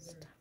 stuff.